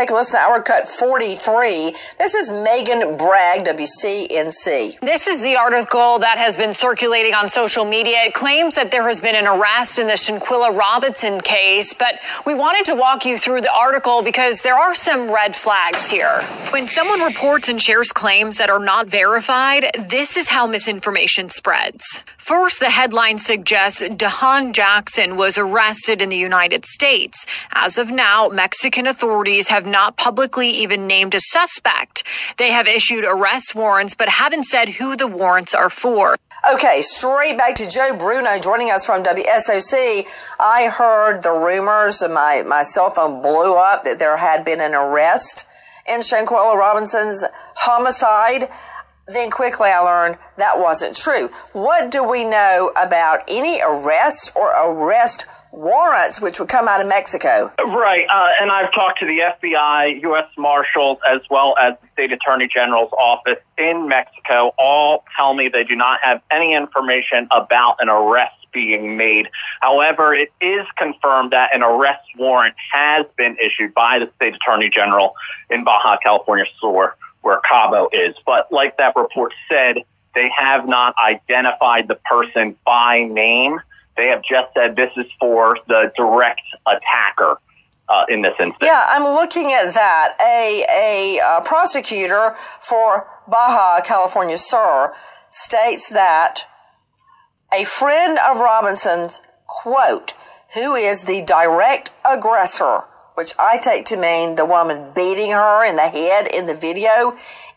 Take a listen to our cut 43. This is Megan Bragg, WCNC. This is the article that has been circulating on social media. It claims that there has been an arrest in the Shanquella Robinson case, but we wanted to walk you through the article because there are some red flags here. When someone reports and shares claims that are not verified, this is how misinformation spreads. First, the headline suggests DeHaan Jackson was arrested in the United States. As of now, Mexican authorities have not publicly even named a suspect. They have issued arrest warrants, but haven't said who the warrants are for. Okay, straight back to Joe Bruno joining us from WSOC. I heard the rumors, my, my cell phone blew up that there had been an arrest in Shanquella Robinson's homicide. Then quickly I learned that wasn't true. What do we know about any arrests or arrest warrants which would come out of Mexico. Right. Uh, and I've talked to the FBI, U.S. Marshals, as well as the State Attorney General's office in Mexico. All tell me they do not have any information about an arrest being made. However, it is confirmed that an arrest warrant has been issued by the State Attorney General in Baja California Sur, where Cabo is. But like that report said, they have not identified the person by name. They have just said this is for the direct attacker. Uh, in this instance. Yeah, I'm looking at that. A, a uh, prosecutor for Baja California Sur states that a friend of Robinson's, quote, who is the direct aggressor, which I take to mean the woman beating her in the head in the video,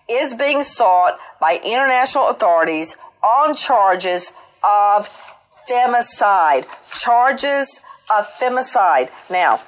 is being sought by international authorities on charges of femicide. Charges of femicide. Now,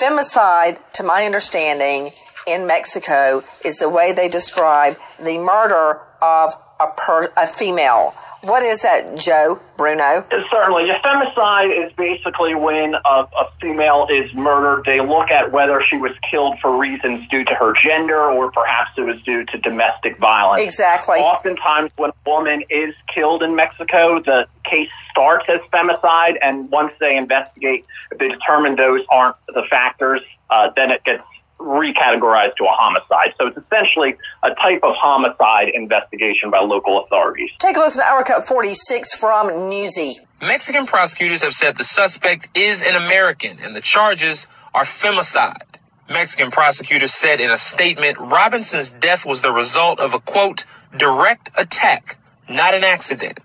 femicide, to my understanding, in Mexico is the way they describe the murder of a, per, a female. What is that, Joe Bruno? Certainly. A femicide is basically when a, a, female is murdered. They look at whether she was killed for reasons due to her gender or perhaps it was due to domestic violence. Exactly. Oftentimes, when a woman is killed in Mexico, the case starts as femicide, and once they investigate, if they determine those aren't the factors, uh, then it gets recategorized to a homicide. So it's essentially a type of homicide investigation by local authorities. Take a listen to Our Cut 46 from Newsy. Mexican prosecutors have said the suspect is an American and the charges are femicide. Mexican prosecutors said in a statement Robinson's death was the result of a quote, direct attack, not an accident.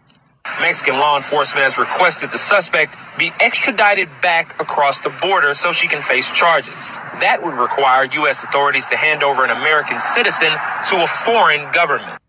Mexican law enforcement has requested the suspect be extradited back across the border so she can face charges. That would require U.S. authorities to hand over an American citizen to a foreign government.